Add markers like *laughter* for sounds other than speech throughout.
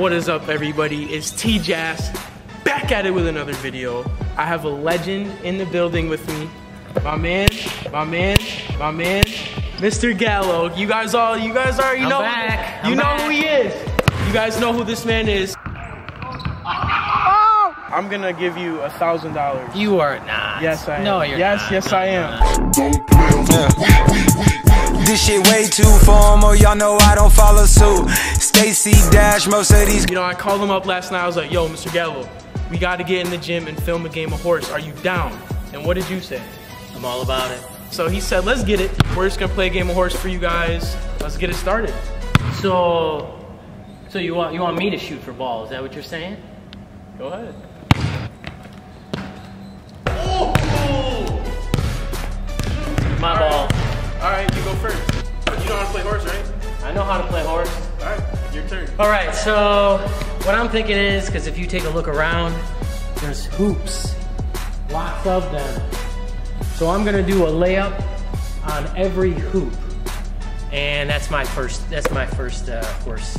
What is up, everybody? It's T Jass back at it with another video. I have a legend in the building with me. My man, my man, my man, Mr. Gallo. You guys all, you guys are, you I'm know, back. you I'm know back. who he is. You guys know who this man is. Oh! I'm gonna give you a thousand dollars. You are not. Yes, I am. No, you're yes, not. yes, No, I am. not. This shit way too formal, y'all know I don't follow suit. Stacy Dash, most of these You know, I called him up last night. I was like, yo, Mr. Gallo, we got to get in the gym and film a game of horse. Are you down? And what did you say? I'm all about it. So he said, let's get it. We're just gonna play a game of horse for you guys. Let's get it started. So, so you want you want me to shoot for ball? Is that what you're saying? Go ahead. My ball. All right, you go first. You know how to play horse, right? I know how to play horse. All right, your turn. All right. So what I'm thinking is, because if you take a look around, there's hoops, lots of them. So I'm gonna do a layup on every hoop, and that's my first. That's my first uh, horse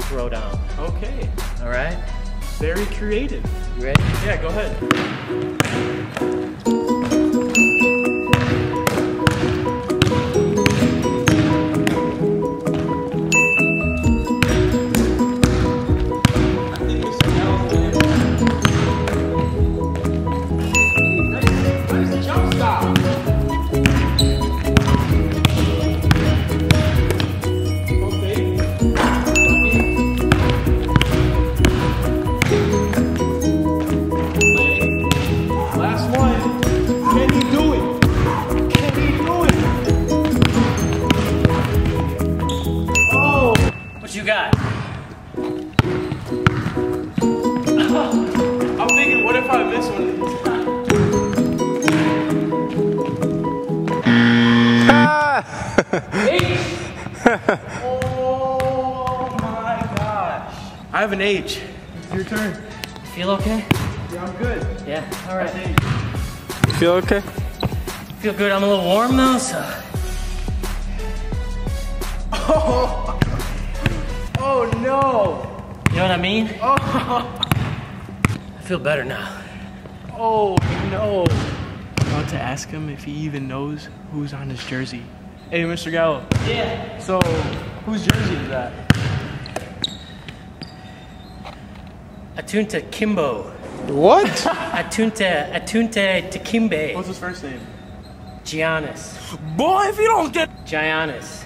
throwdown. Okay, All right. very creative. You ready? Yeah, go ahead. An H. It's your turn. Feel okay? Yeah, I'm good. Yeah. All right. You feel okay? Feel good. I'm a little warm though, so. Oh, *laughs* oh no. You know what I mean? Oh, *laughs* I feel better now. oh no. I'm about to ask him if he even knows who's on his jersey. Hey, Mr. Gallo. Yeah. So, whose jersey is that? Atunta Kimbo. What? *laughs* Atunta Atunta Takimbe. What's his first name? Giannis. Boy, if you don't get. Giannis.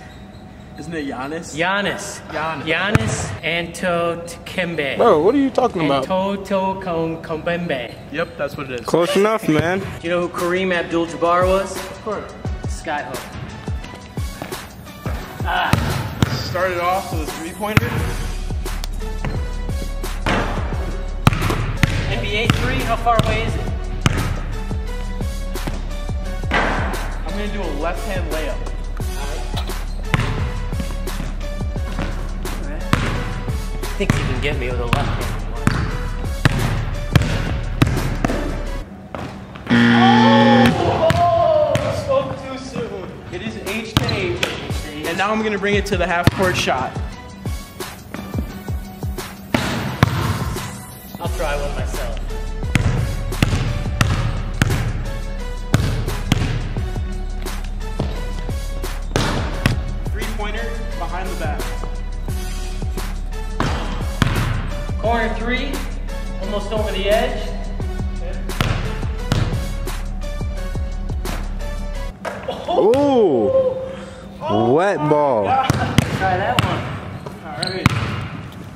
Isn't it Giannis? Giannis. Giannis. Giannis Anto Takimbe. Bro, what are you talking about? Anto Kon Kombembe. Yep, that's what it is. Close enough, man. Do you know who Kareem Abdul-Jabbar was? Of course. Skyhook. Started off with a three-pointer. How far away is it? I'm gonna do a left-hand layup. Thinks he can get me with a left hand. Oh, spoke too soon. It is H to H. And now I'm gonna bring it to the half-court shot. Over the edge. Ooh. Oh. Wet ball. Try that one. All right.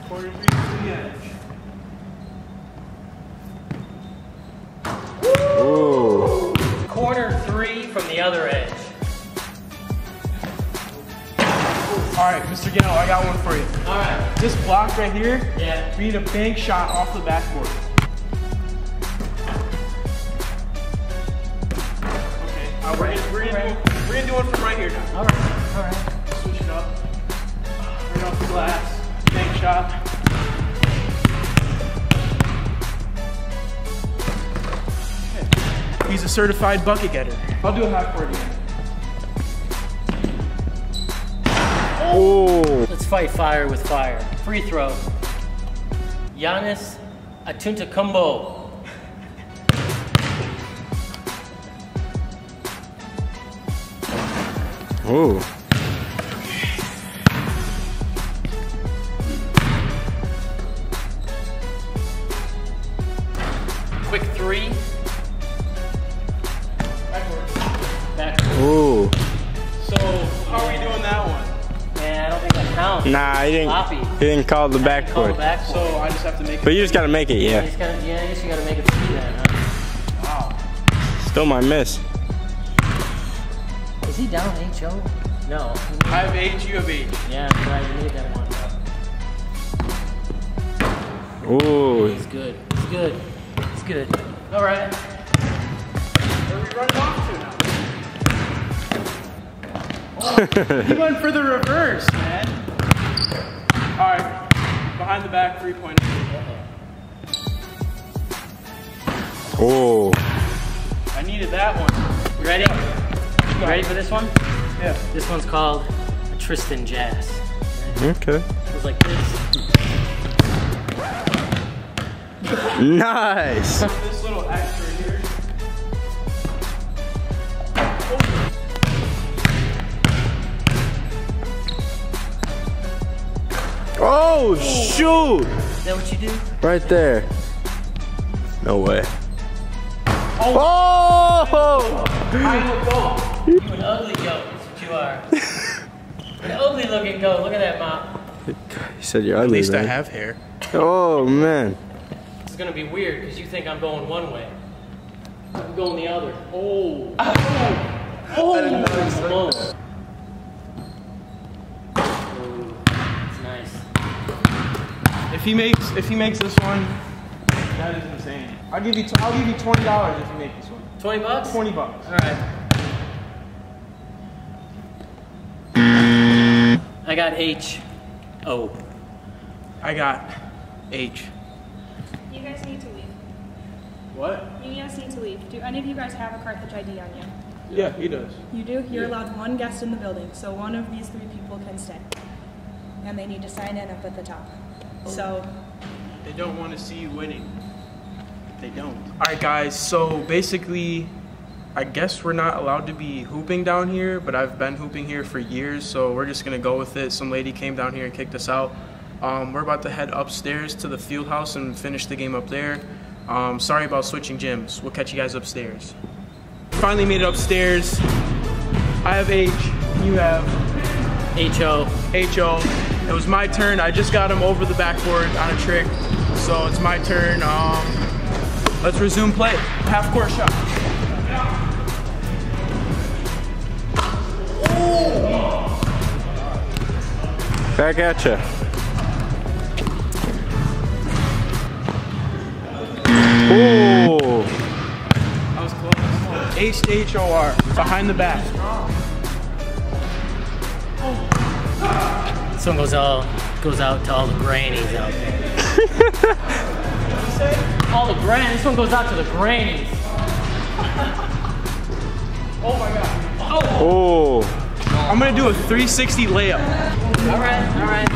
Corner three to the edge. Ooh. Corner three from the other edge. All right, Mr. Gallo, I got one for you. All right. This block right here, Yeah. we need a bank shot off the backboard. Okay, uh, we're, gonna, we're, gonna do, we're gonna do one from right here now. All right. All right. Switch it up. Right off the glass. Bank shot. Okay. He's a certified bucket getter. I'll do a half court again. Ooh. Let's fight fire with fire. Free throw. Giannis Antetokounmpo. Ooh. Quick three. Backwards. Ooh. So, how are we doing that one? Man, I don't think that counts. Nah, he didn't. Sloppy. He didn't call the Call it backboard. backboard. So, I just have to make But it. you just gotta make it, You yeah. just gotta, yeah, I guess you gotta make it three then, huh? Wow. Still my miss. Is he down HO? No. I have H, you have H. Yeah, that's right. You made that one. Ooh. He's good. He's good. He's good. All right. Where are we running off to now? Oh, *laughs* he went for the reverse, man. Alright, behind the back three point. Ooh. I needed that one. You ready? You ready for this one? Yeah. This one's called Tristan Jass. Okay. It was like this. Nice. *laughs* This little extra here. Oh, shoot. Is that what you do? Right there. No way. Oh! oh! Final goal. You an ugly goat. That's what you are. *laughs* an ugly looking goat. Look at that mop. You said you're ugly, At ugly, least I have hair. Oh, man. It's gonna be weird because you think I'm going one way. I'm going the other. Oh. Oh, oh. oh. close. Oh. Ooh, It's nice. If he makes if he makes this one, that is insane. I'll give you t- I'll give you twenty dollars if you make this one. 20 bucks? Twenty bucks. All right. Got H. O. I got H. You guys need to leave. What? You guys need to leave. Do any of you guys have a Carthage ID on you? Yeah, he does. You do? You're allowed one guest in the building, so one of these three people can stay. And they need to sign in up at the top. Oh. So, They don't want to see you winning. They don't. All right, guys. So basically, I guess we're not allowed to be hooping down here, but I've been hooping here for years, so we're just gonna go with it. Some lady came down here and kicked us out. Um, we're about to head upstairs to the field house and finish the game up there. Um, sorry about switching gyms. We'll catch you guys upstairs. Finally made it upstairs. I have H. You have H O. HO. It was my turn. I just got him over the backboard on a trick. So it's my turn. Um, let's resume play. Half court shot. Back at ya. Ooh. That was close. H to H O R. Behind the back. This one goes all goes out to all the grannies out there. *laughs* all the grannies. This one goes out to the grannies. *laughs* Oh my god. Oh. I'm gonna do a 360 layup. All right, all right.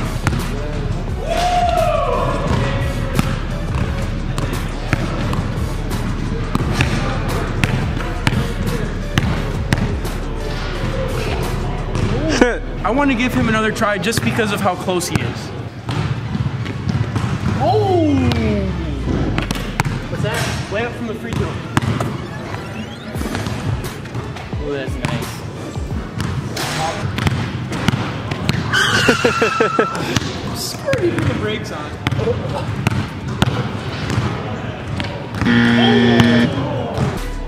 *laughs* I want to give him another try just because of how close he is. Oh! What's that? Layup from the free throw. Screw you put the brakes on.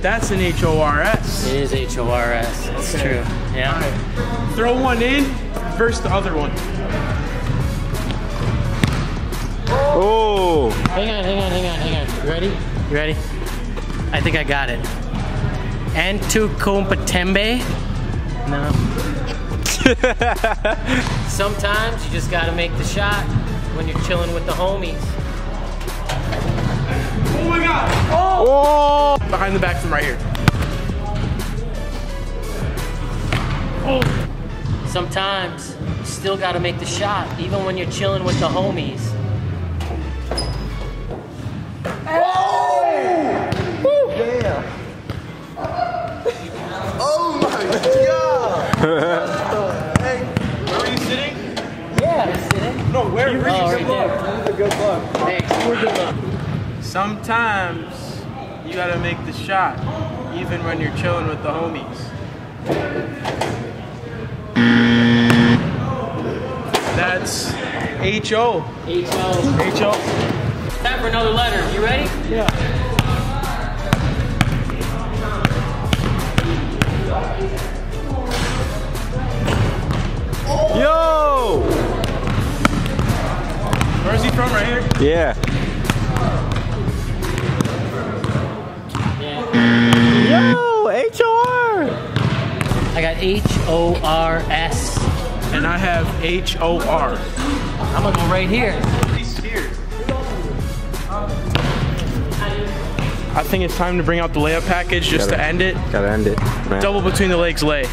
That's an H O R S. It is H O R S. It's true. Yeah. Throw one in, versus the other one. Oh. Hang on, hang on, hang on, hang on. You ready? You ready? I think I got it. Antukompatembe? No. *laughs* Sometimes you just gotta make the shot when you're chilling with the homies. Oh my god! Oh! oh. Behind the back from right here. Oh. Sometimes you still gotta make the shot, even when you're chilling with the homies. Oh! Yeah! *laughs* oh my god! *laughs* No, where were Oh, you right there. Thanks. We're good luck. Sometimes you gotta make the shot, even when you're chilling with the homies. That's H-O. H-O. H-O. Time for another letter. You ready? Yeah. From? Right here? Yeah. Yeah. Yo, H-O-R! I got H-O-R-S. And I have H-O-R. I'm gonna go right here. I think it's time to bring out the layup package just to Gotta- end it. Gotta end it, man. Double between the legs lay.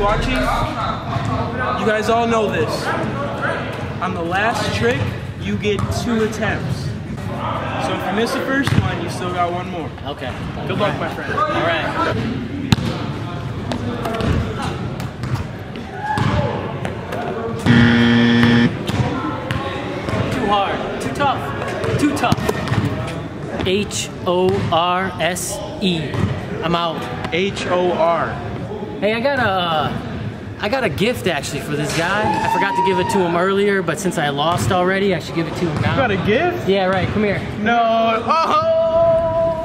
Watching, you guys all know this. On the last trick, you get two attempts. So if you miss the first one, you still got one more. Okay. Good luck, my friend. All right. Too hard. Too tough. Too tough. H O R S E. I'm out. H-O-R. Hey, I got a I got a gift actually for this guy. I forgot to give it to him earlier, but since I lost already, I should give it to him now. You got a gift? yeah, right. Come here. No. Oh!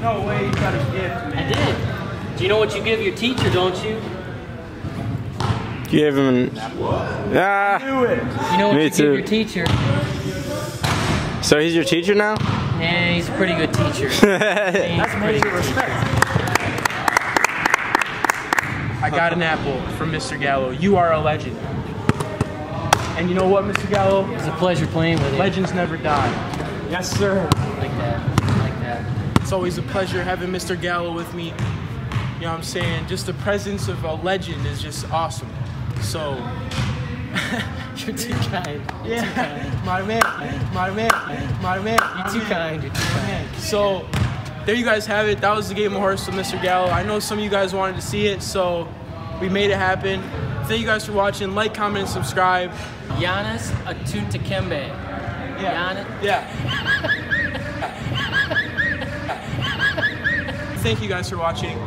No way you got a gift, man. I did. Do you know what you give your teacher, don't you? Give him. Ah. Do it. You know what Me you too. give your teacher? So he's your teacher now? Yeah, he's a pretty good teacher. *laughs* That's major respect. I got an apple from Mr. Gallo. You are a legend. And you know what, Mr. Gallo? It's a pleasure playing with you. Legends never die. Yes, sir. Like that. Like that. It's always a pleasure having Mr. Gallo with me. You know what I'm saying? Just the presence of a legend is just awesome. So, *laughs* You're too kind. You're too kind. yeah, my man, my man, my man. You're too kind. You're too kind. So, there you guys have it. That was the game of horse with Mr. Gallo. I know some of you guys wanted to see it, so we made it happen. Thank you guys for watching. Like, comment, and subscribe. Giannis Atutakembe. Yeah. Giannis. Yeah. *laughs* Thank you guys for watching.